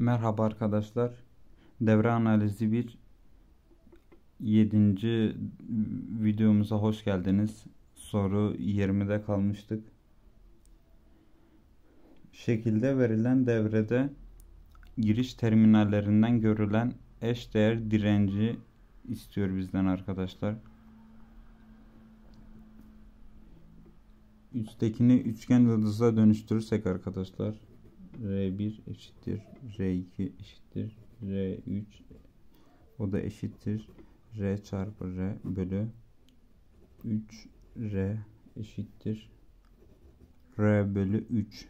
Merhaba arkadaşlar. Devre analizi bir 7. videomuza hoş geldiniz. Soru 20'de kalmıştık. Şekilde verilen devrede giriş terminallerinden görülen eş değer direnci istiyor bizden arkadaşlar. Üsttekini üçgen yıldıza dönüştürürsek arkadaşlar R1 eşittir R2 eşittir R3 o da eşittir R çarpı R bölü 3 R eşittir R bölü 3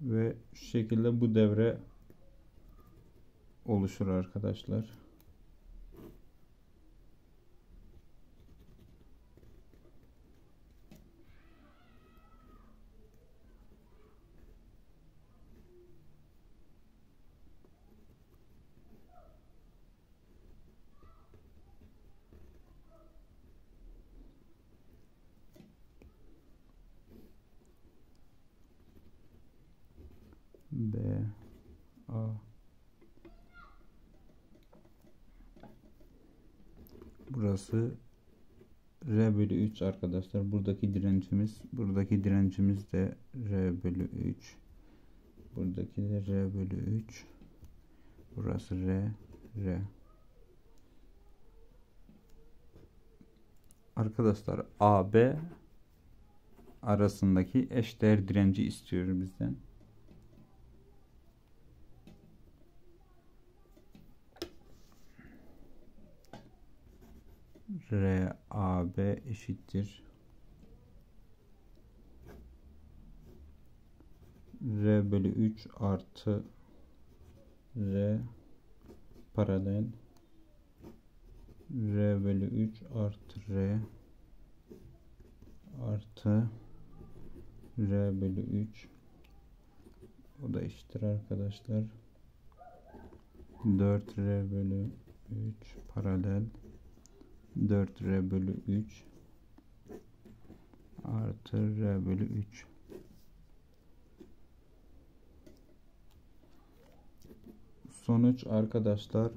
ve şu şekilde bu devre oluşur arkadaşlar. B A Burası R bölü 3 arkadaşlar. Buradaki direncimiz. Buradaki direncimiz de R bölü 3. Buradaki de R bölü 3. Burası R. R. Arkadaşlar AB arasındaki eşdeğer direnci istiyor bizden. RAB eşittir. R bölü 3 artı R paralel. R bölü 3 artı R artı R bölü 3 o da eşittir arkadaşlar. 4 R bölü 3 paralel 4R bölü 3 artı R bölü 3 sonuç arkadaşlar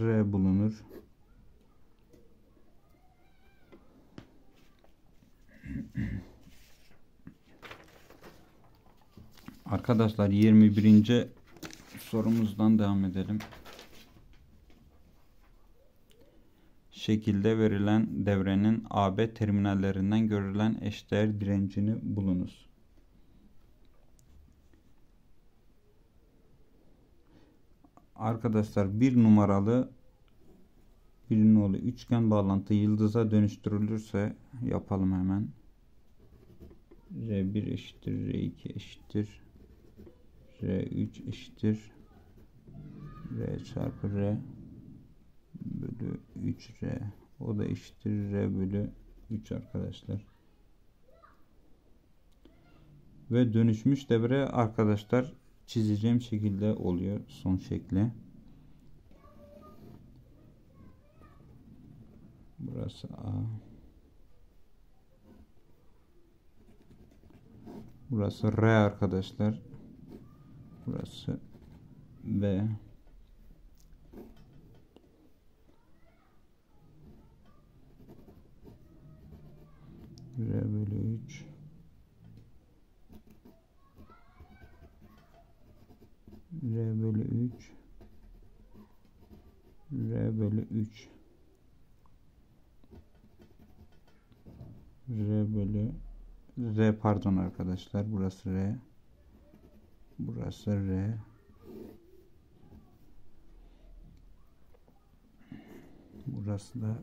R bulunur arkadaşlar 21. sorumuzdan devam edelim şekilde verilen devrenin AB terminallerinden görülen eşdeğer direncini bulunuz. Arkadaşlar bir numaralı bir nolu üçgen bağlantı yıldıza dönüştürülürse yapalım hemen. R1 eşittir R2 eşittir R3 eşittir R çarpı R bölü 3R o da eşittir R bölü 3 arkadaşlar. Ve dönüşmüş devre arkadaşlar çizeceğim şekilde oluyor son şekli. Burası A. Burası R arkadaşlar. Burası B. R bölü 3 R bölü 3 R bölü 3 R bölü R pardon arkadaşlar burası R burası R burası da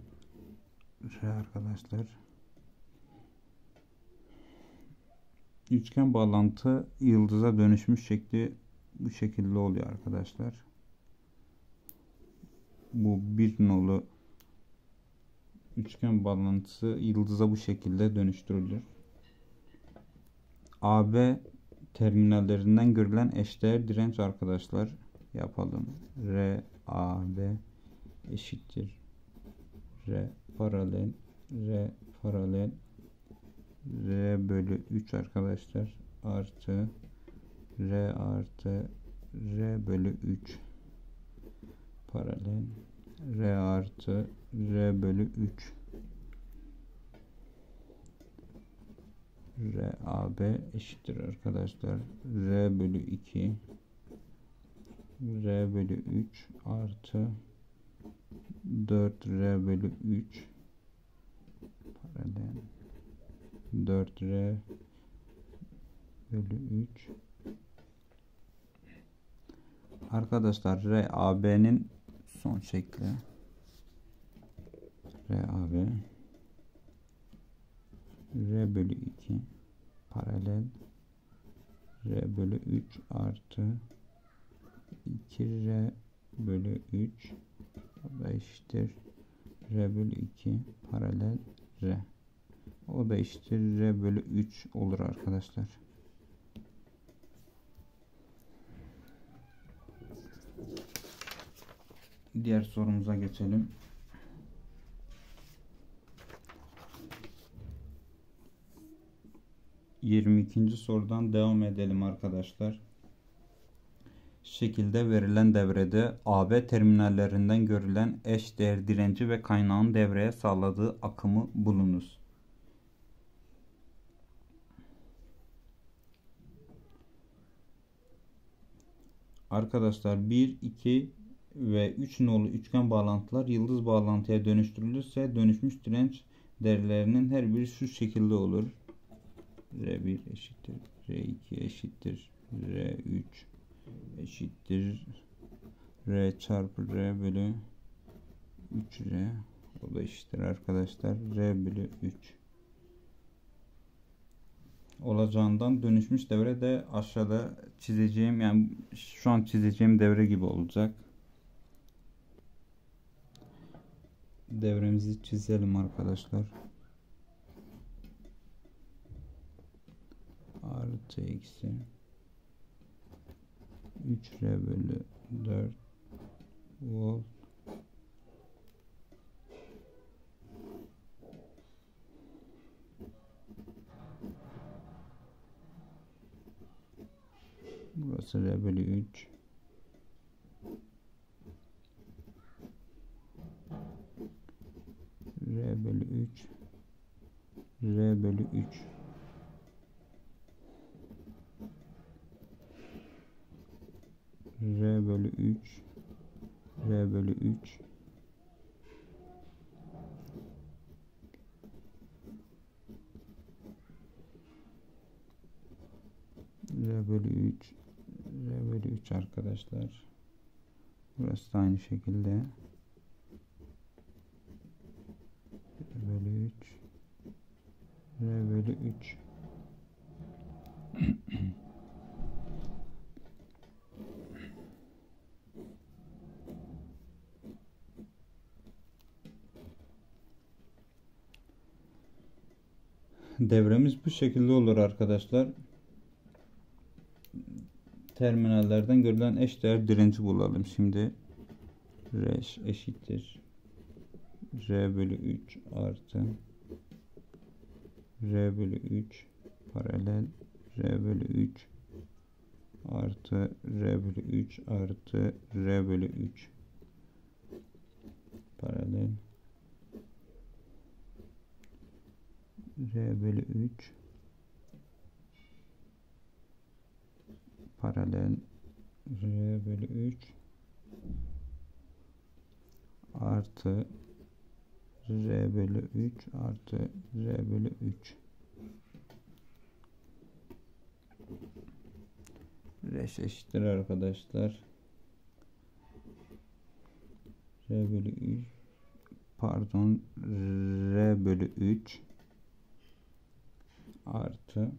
R arkadaşlar üçgen bağlantı yıldıza dönüşmüş şekli bu şekilde oluyor arkadaşlar. Bu bir nolu üçgen bağlantısı yıldıza bu şekilde dönüştürülür. AB terminallerinden görülen eşdeğer direnç arkadaşlar. Yapalım. R A B eşittir. R paralel. R paralel. R bölü 3 arkadaşlar. Artı. R artı. R bölü 3 paralel. R artı. R bölü 3 R AB eşittir arkadaşlar. R bölü 2 R bölü 3 artı 4 R bölü 3 paralel 4 R bölü 3 Arkadaşlar RAB'nin son şekli. RAB R bölü 2 paralel R bölü 3 artı 2R bölü 3 o da eşittir R bölü 2 paralel R o da eşittir R bölü 3 olur arkadaşlar. Diğer sorumuza geçelim. Yirmi ikinci sorudan devam edelim arkadaşlar. Şekilde verilen devrede AB terminallerinden görülen eş değer direnci ve kaynağın devreye sağladığı akımı bulunuz. Arkadaşlar 1, 2 ve 3 nolu üçgen bağlantılar yıldız bağlantıya dönüştürülürse dönüşmüş direnç değerlerinin her biri şu şekilde olur. R1 eşittir R2 eşittir R3 eşittir R çarpı R bölü 3R o da eşittir arkadaşlar R bölü 3 olacağından dönüşmüş devre de aşağıda çizeceğim yani şu an çizeceğim devre gibi olacak. Devremizi çizelim arkadaşlar. Artı eksi 3R bölü 4 volt. Burası R bölü 3 R bölü 3 R bölü 3 R bölü 3 R bölü 3 R bölü 3 R bölü 3 arkadaşlar. Burası da aynı şekilde R bölü 3 R bölü 3 Devremiz bu şekilde olur arkadaşlar. Terminallerden görülen eşdeğer direnci bulalım. Şimdi R eşittir. R bölü 3 artı R bölü 3 paralel R bölü 3 artı R bölü 3 artı R bölü 3 paralel R bölü 3 paralel. R bölü 3 artı. R bölü 3 artı. R bölü 3 Reş eşittir arkadaşlar. R bölü 3 pardon. R bölü 3 artı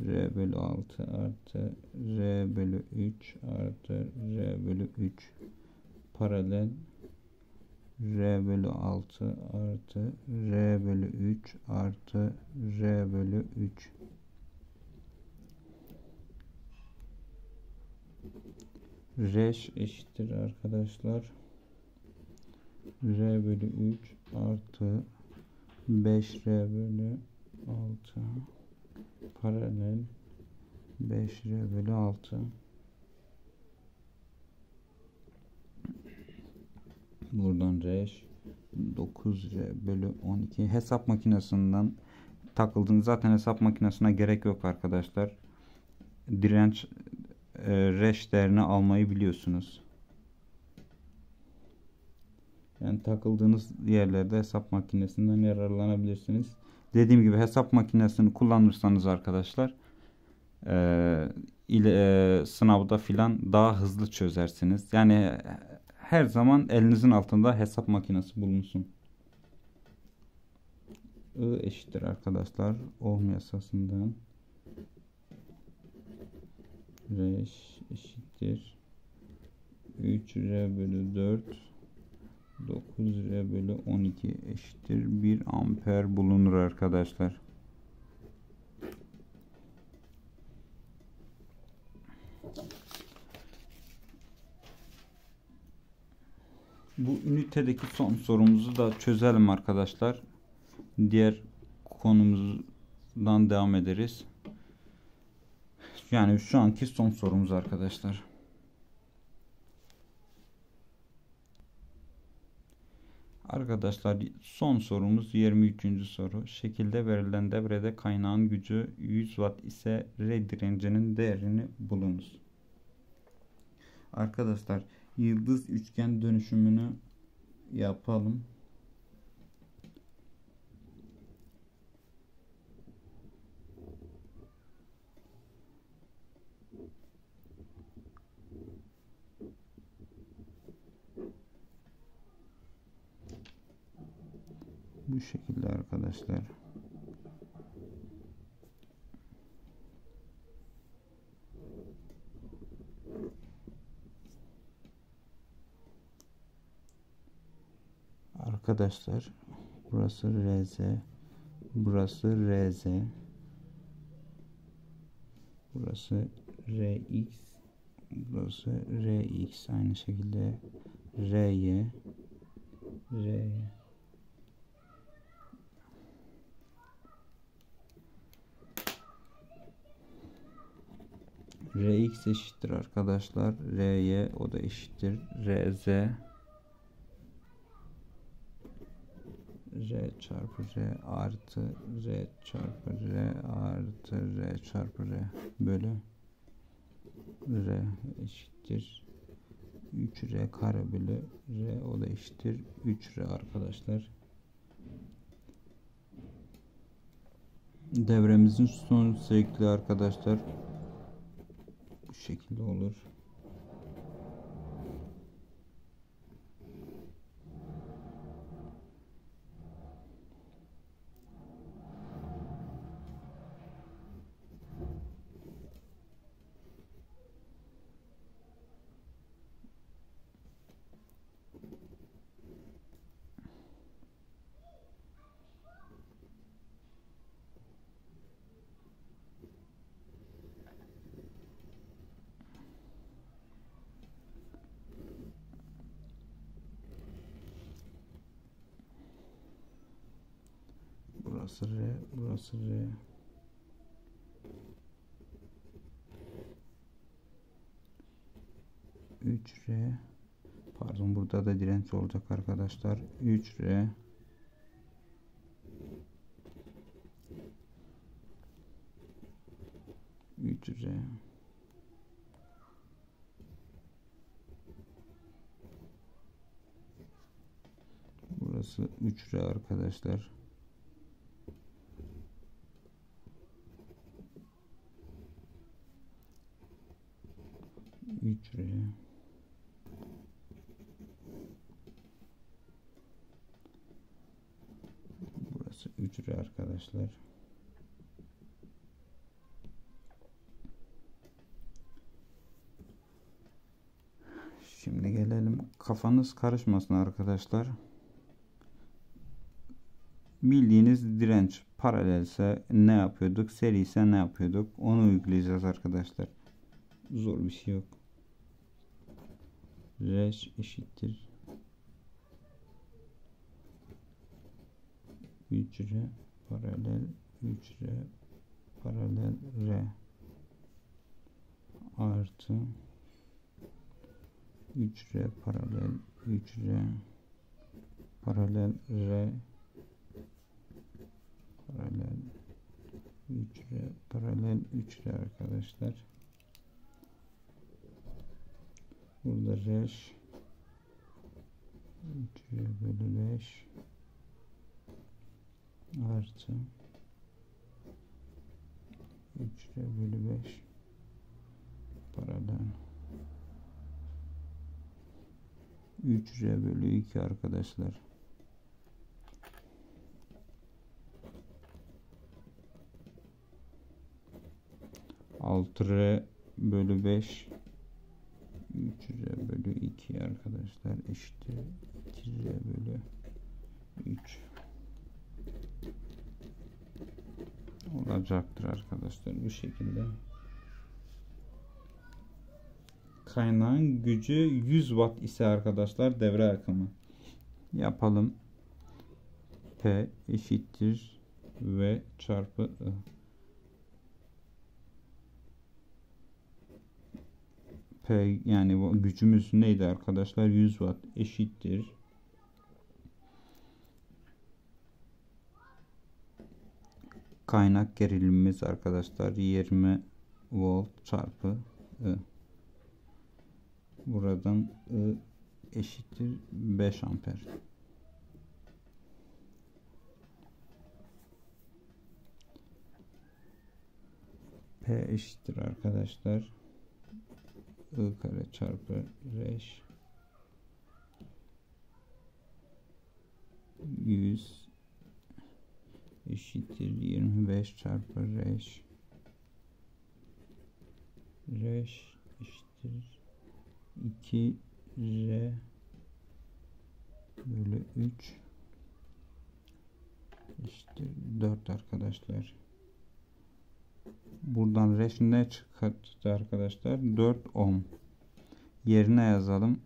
R bölü 6 artı R bölü 3 artı R bölü 3 paralel R bölü 6 artı R bölü 3 artı R bölü 3 Reş eşittir arkadaşlar. R bölü 3 artı 5R bölü 6 paralel 5R bölü 6 buradan R 9R bölü 12 hesap makinesinden takıldığınız zaten hesap makinesine gerek yok arkadaşlar. Direnç e, reş değerini almayı biliyorsunuz. Yani takıldığınız yerlerde hesap makinesinden yararlanabilirsiniz. Dediğim gibi hesap makinesini kullanırsanız arkadaşlar e, ile, e, sınavda filan daha hızlı çözersiniz. Yani her zaman elinizin altında hesap makinesi bulunsun. I eşittir arkadaşlar. Ohm yasasından R eşittir 3R bölü 4 9 R bölü 12 eşittir 1 amper bulunur arkadaşlar. Bu ünitedeki son sorumuzu da çözelim arkadaşlar. Diğer konumuzdan devam ederiz. Yani şu anki son sorumuz arkadaşlar. Arkadaşlar son sorumuz 23. soru. Şekilde verilen devrede kaynağın gücü 100 watt ise R direncinin değerini bulunuz. Arkadaşlar yıldız üçgen dönüşümünü yapalım. Bu şekilde arkadaşlar. Arkadaşlar burası RZ burası RZ burası RX burası RX aynı şekilde RY RY Rx eşittir arkadaşlar. Ry o da eşittir. Rz R çarpı R artı R çarpı R artı R çarpı R bölü R eşittir 3R kare bölü R o da eşittir 3R arkadaşlar. Devremizin son şekli arkadaşlar şekilde olur. Burası R, burası R. Üç R. Pardon burada da direnç olacak arkadaşlar. 3 R. Üç R. Burası 3 R arkadaşlar. 3 liraya. Burası 3 lira arkadaşlar. Şimdi gelelim kafanız karışmasın arkadaşlar. Bildiğiniz direnç paralelse ne yapıyorduk? Seri ise ne yapıyorduk? Onu uygulayacağız arkadaşlar. Zor bir şey yok. Reş eşittir. hücre paralel hücre paralel R artı hücre paralel hücre paralel R paralel hücre paralel hücre arkadaşlar. Burada reş hücre bölü 5 artı hücre bölü 5 paralel hücre bölü 2 arkadaşlar. Altı r bölü 5 3 r bölü 2 arkadaşlar. Eşittir. 2 r bölü 3 olacaktır arkadaşlar. Bu şekilde. Kaynağın gücü 100 watt ise arkadaşlar devre akımı. Yapalım. P eşittir V çarpı I. P yani gücümüz neydi arkadaşlar? 100 watt eşittir kaynak gerilimimiz arkadaşlar 20 volt çarpı I. Buradan I eşittir 5 amper. P eşittir arkadaşlar. I kare çarpı reş 100 eşittir 25 çarpı reş. Reş eşittir 2 r bölü 3 eşittir 4 arkadaşlar. Buradan reş ne çıktı arkadaşlar? 4 ohm. Yerine yazalım.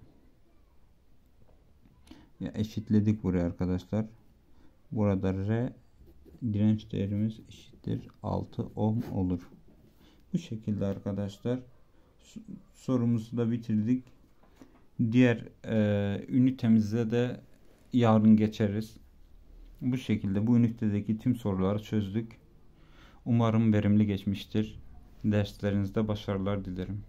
Ya eşitledik buraya arkadaşlar. Burada R direnç değerimiz eşittir 6 ohm olur. Bu şekilde arkadaşlar sorumuzu da bitirdik. Diğer e, ünitemize de yarın geçeriz. Bu şekilde bu ünitedeki tüm soruları çözdük. Umarım verimli geçmiştir. Derslerinizde başarılar dilerim.